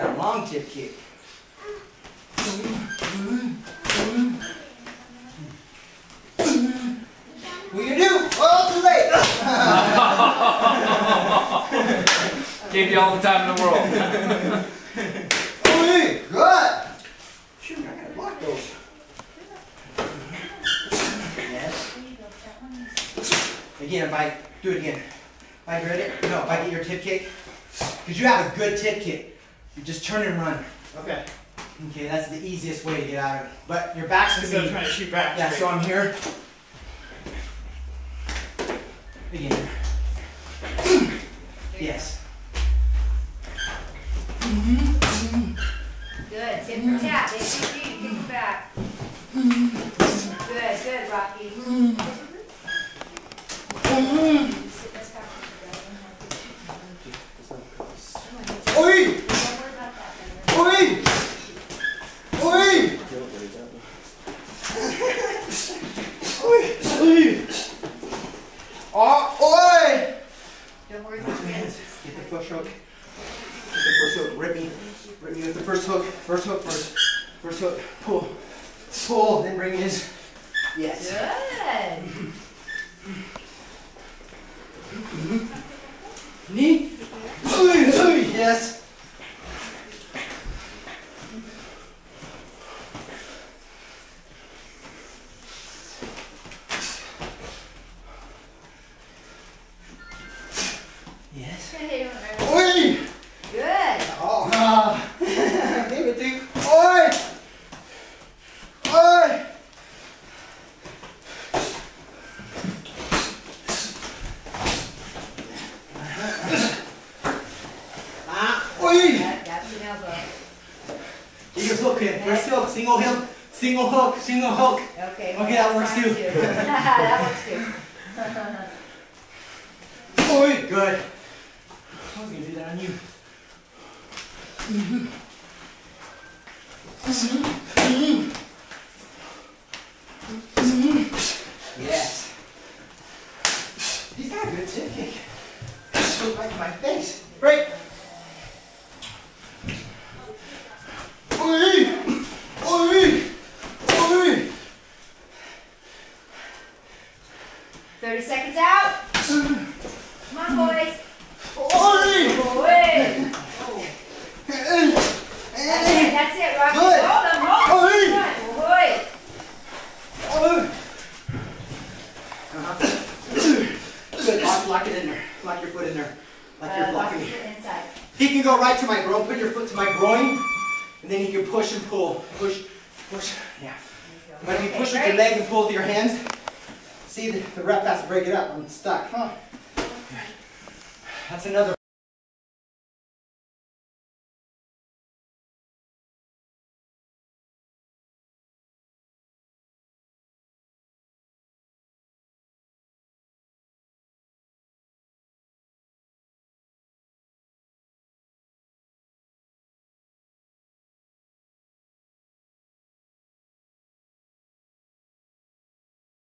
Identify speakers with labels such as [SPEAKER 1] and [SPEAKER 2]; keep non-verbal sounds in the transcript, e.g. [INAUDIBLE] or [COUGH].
[SPEAKER 1] got a long tip kick. What you do? Oh, too late. [LAUGHS]
[SPEAKER 2] Give you all the time in the world.
[SPEAKER 1] Good. Shoot, I gotta block those. Yes. Again, if I do it again. If I get it, no, if I get your tip kick, because you have a good tip kick, you just turn and run.
[SPEAKER 3] Okay.
[SPEAKER 1] Okay, that's the easiest way to get out of it. But your back's gonna
[SPEAKER 3] Instead of
[SPEAKER 1] me.
[SPEAKER 3] trying to shoot back.
[SPEAKER 1] Yeah,
[SPEAKER 3] straight.
[SPEAKER 1] so I'm here. Again. Yes.
[SPEAKER 4] Good, tip for tap, hit your feet, kick your back. Good, good, Rocky. Sit back up.
[SPEAKER 1] Oi!
[SPEAKER 4] Don't worry about that, Denver.
[SPEAKER 1] Oi! Oi! Oi! Oi! Oh, oi!
[SPEAKER 4] Don't worry about your hands.
[SPEAKER 1] Get the first hook. Get the first hook. Rip me. Rip me with the first hook. First hook first. First hook. Pull. Pull. Then bring his. Yes.
[SPEAKER 4] Good.
[SPEAKER 1] Knee. Oi, oi. Yes. Yes.
[SPEAKER 4] Hey, whatever.
[SPEAKER 1] Oi!
[SPEAKER 4] Good.
[SPEAKER 1] Oh, ah. Leave it to Oi! Oi! Ah, oi!
[SPEAKER 4] That, that's an elbow.
[SPEAKER 1] You hook in. Hook, single hook, single hook, single hook.
[SPEAKER 4] Okay.
[SPEAKER 1] Okay, [LAUGHS] that works too.
[SPEAKER 4] that works too.
[SPEAKER 1] Oi! Good. I was gonna do that on you. Yes. He's got a good tip kick. Goes right to my face. Break.
[SPEAKER 4] 30 seconds out. Come on, boys.
[SPEAKER 1] Oh,
[SPEAKER 4] hey. That's it, that's it, Rocky. Hold them, hold them.
[SPEAKER 1] Lock it in there. Lock your foot in there. Like you're
[SPEAKER 4] uh,
[SPEAKER 1] blocking.
[SPEAKER 4] Inside.
[SPEAKER 1] He can go right to my groin. Put your foot to my groin. And then you can push and pull. Push, push. Yeah. When you push with your leg and pull with your hands, see the, rep has to break it up. I'm stuck. Huh? That's another.